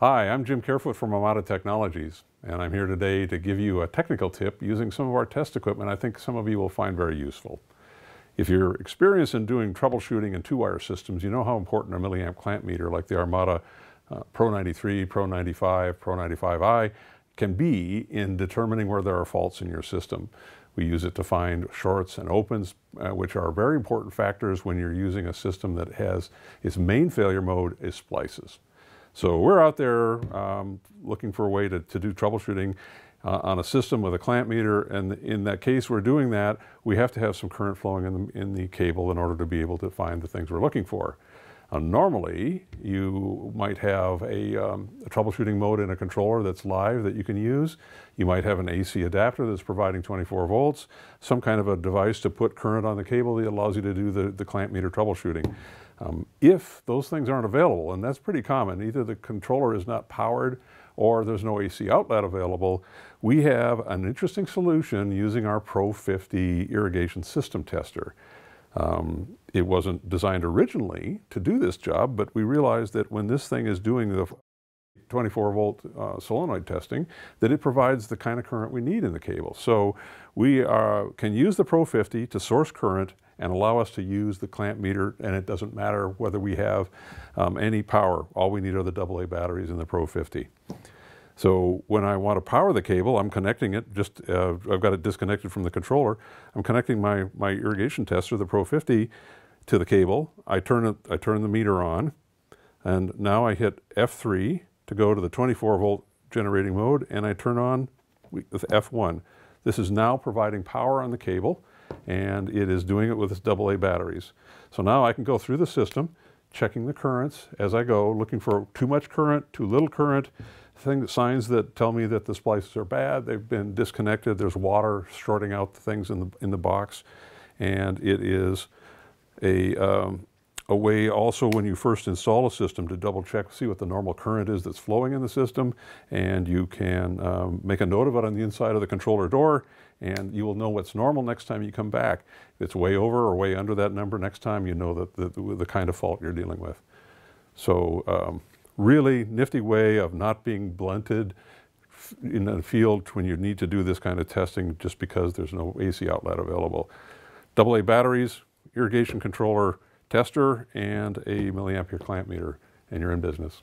Hi, I'm Jim Carefoot from Armada Technologies, and I'm here today to give you a technical tip using some of our test equipment I think some of you will find very useful. If you're experienced in doing troubleshooting in two-wire systems, you know how important a milliamp clamp meter like the Armada uh, Pro 93, Pro 95, Pro 95i can be in determining where there are faults in your system. We use it to find shorts and opens, uh, which are very important factors when you're using a system that has its main failure mode is splices. So we're out there um, looking for a way to, to do troubleshooting uh, on a system with a clamp meter. And in that case, we're doing that. We have to have some current flowing in the, in the cable in order to be able to find the things we're looking for. Uh, normally, you might have a, um, a, troubleshooting mode in a controller that's live that you can use. You might have an AC adapter that's providing 24 volts, some kind of a device to put current on the cable that allows you to do the, the clamp meter troubleshooting. Um, if those things aren't available, and that's pretty common, either the controller is not powered or there's no AC outlet available, we have an interesting solution using our Pro 50 irrigation system tester. Um, it wasn't designed originally to do this job, but we realized that when this thing is doing the 24 volt uh, solenoid testing, that it provides the kind of current we need in the cable. So we uh, can use the Pro 50 to source current and allow us to use the clamp meter and it doesn't matter whether we have um, any power. All we need are the AA batteries in the Pro 50. So when I want to power the cable, I'm connecting it, just uh, I've got it disconnected from the controller. I'm connecting my, my irrigation tester, the Pro 50, to the cable. I turn, it, I turn the meter on, and now I hit F3 to go to the 24 volt generating mode, and I turn on with F1. This is now providing power on the cable, and it is doing it with its AA batteries. So now I can go through the system, checking the currents as I go, looking for too much current, too little current, things, signs that tell me that the splices are bad. They've been disconnected. There's water shorting out the things in the, in the box. And it is a, um, a way also when you first install a system to double check, see what the normal current is that's flowing in the system. And you can um, make a note of it on the inside of the controller door and you will know what's normal next time you come back. If it's way over or way under that number next time, you know that the, the, the kind of fault you're dealing with. So um, really nifty way of not being blunted in the field when you need to do this kind of testing just because there's no AC outlet available. AA batteries, irrigation controller, tester, and a milliampere clamp meter, and you're in business.